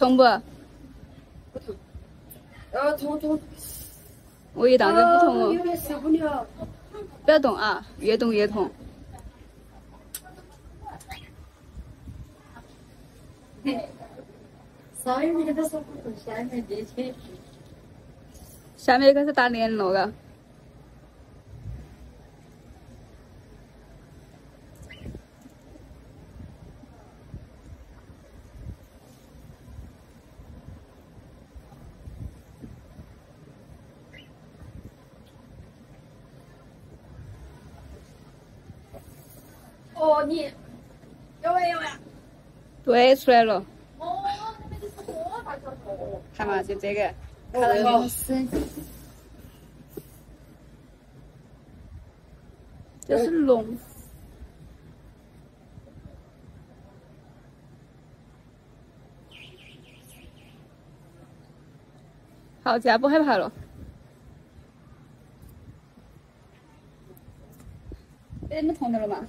痛不？不痛。呃，痛痛。我一当着不痛哦。有点受不了。不要动啊，越动越痛。上面开始不痛，下面。下面开始打联络了。哦，你有没有呀？对，出来了。哦，看嘛，就这个，看到没有？这是龙。好，这样不害怕了。哎，你痛到了吗？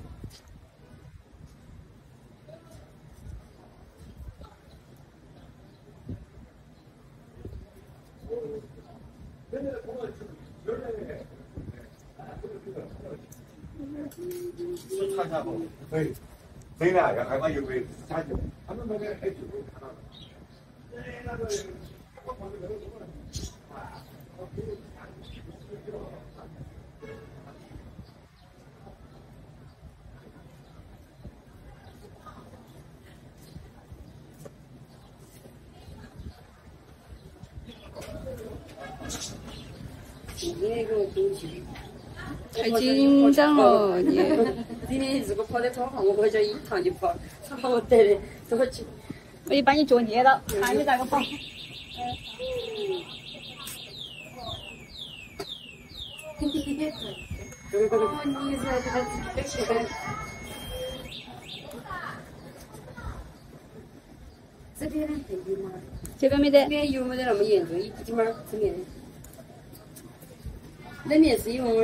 看下不？对，真的要害怕有鬼，他就他们那边哎就看到了。哎，那个。太紧张了，你。你如果跑得超快，我回家一趟就跑，超得的，多久？我就把你脚捏到，看你咋个跑。哦，你。这边呢？这边吗？这边没得。这边油没得那么严重，一点儿这边。冷面是因为。